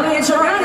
I mean, it's.